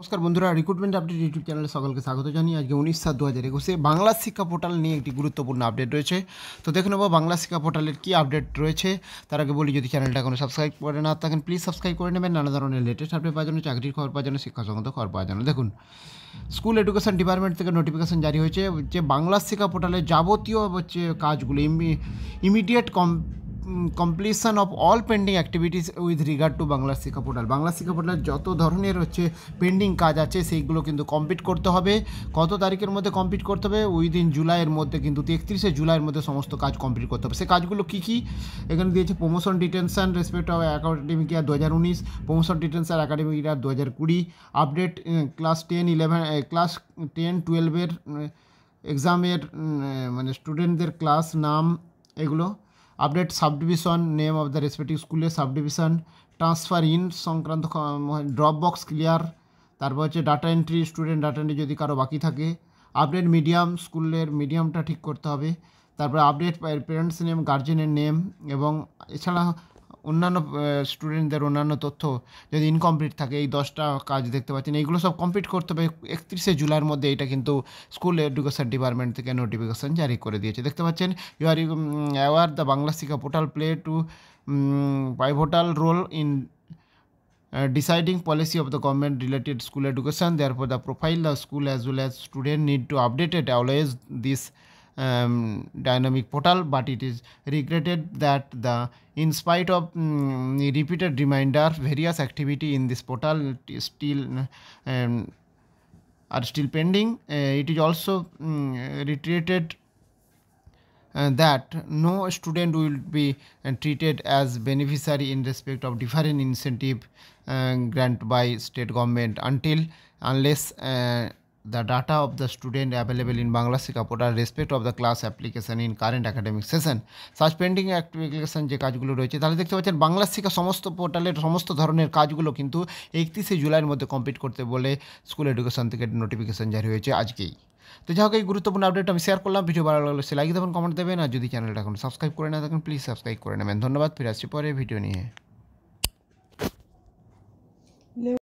নমস্কার বন্ধুরা recruitment update YouTube চ্যানেলে সকলকে স্বাগত জানিয়ে আজকে উনিশ সাত দু হাজার একুশে বাংলা শিক্ষা পোর্টাল নিয়ে একটি গুরুত্বপূর্ণ আপডেট রয়েছে। তো দেখে নেব বাংলা শিক্ষা পোর্টালের কী আপডেট রয়েছে। তার আগে বলি, যদি চ্যানেলটা কোনো সাবস্ক্রাইব করে না থাকেন প্লিজ সাবস্ক্রাইব করে নেবেন। নানা ধরনের লেটেস্ট আপডেট পাওয়ার জন্য, চাকরির খবর পাওয়ার জন্য, শিক্ষা সংক্রান্ত খবর পাওয়ার জন্য। দেখুন স্কুল এডুকেশন ডিপার্টমেন্ট থেকে নোটিফিকেশন জারি হয়েছে যে বাংলা শিক্ষা পোর্টালের যাবতীয় হচ্ছে কাজগুলো immediate com completion of all pending activities with regard to Bangla Shiksha portal Bangla শিক্ষা পোর্টালের যত ধরনের হচ্ছে পেন্ডিং কাজ আছে, সেইগুলো কিন্তু কমপ্লিট করতে হবে। কত তারিখের মধ্যে কমপ্লিট করতে হবে? উইদিন জুলাইয়ের মধ্যে কিন্তু, একত্রিশে জুলাইয়ের মধ্যে সমস্ত কাজ কমপ্লিট করতে হবে। সে কাজগুলো কী কী? এখানে দিয়েছে promotion detention respect of academic year দু হাজার উনিশ প্রমোশন ডিটেনশন অ্যাকাডেমিক ইয়ার দু হাজার কুড়ি update class ten eleven class ten টুয়েলভের এক্সামের মানে স্টুডেন্টদের ক্লাস নাম, এগুলো। Update subdivision name of the respective স্কুলের সাবডিভিশন ট্রান্সফার ইন সংক্রান্ত ড্রপ বক্স ক্লিয়ার তারপর হচ্ছে data entry student data entry যদি কারও বাকি থাকে আপডেট মিডিয়াম স্কুলের মিডিয়ামটা ঠিক করতে হবে, তারপরে আপডেট প্যারেন্টস নেম গার্জেনের নেম এবং এছাড়া অন্যান্য স্টুডেন্টদের অন্যান্য তথ্য যদি ইনকমপ্লিট থাকে এই দশটা কাজ দেখতে পাচ্ছেন এইগুলো সব কমপ্লিট করতে হবে একত্রিশে জুলাইয়ের মধ্যে। এটা কিন্তু স্কুল এডুকেশন ডিপার্টমেন্ট থেকে নোটিফিকেশন জারি করে দিয়েছে। দেখতে পাচ্ছেন you are aware the Bangla Shiksha portal play to pivotal role in uh, deciding policy of the government related school education. Therefore the profile of school as well as student need to update it always this um, dynamic portal but it is regretted that the in spite of um, repeated reminder various activity in this portal still um, are still pending. Uh, it is also um, reiterated uh, that no student will be uh, treated as beneficiary in respect of different incentive uh, grant by state government until unless uh, the data of the student available in Bangla Shikha portal respect of the class application in current academic session. Such pending application যে কাজগুলো রয়েছে, তাহলে দেখতে পাচ্ছেন বাংলা শিক্ষা সমস্ত পোর্টালের সমস্ত ধরনের কাজগুলো কিন্তু একত্রিশে জুলাইয়ের মধ্যে কমপ্লিট করতে বলে স্কুল এডুকেশন থেকে নোটিফিকেশন জারি হয়েছে আজকেই। তো যাই হোক, এই গুরুত্বপূর্ণ আপডেট আমি শেয়ার করলাম ভিডিও ভালো লাগলে সে লাইক দেবেন কমেন্ট দেবেন, আর যদি চ্যানেলটা এখন সাবস্ক্রাইব করে না থাকেন প্লিজ সাবস্ক্রাইব করে নেবেন। ধন্যবাদ, ফিরে আসছি পরে ভিডিও নিয়ে।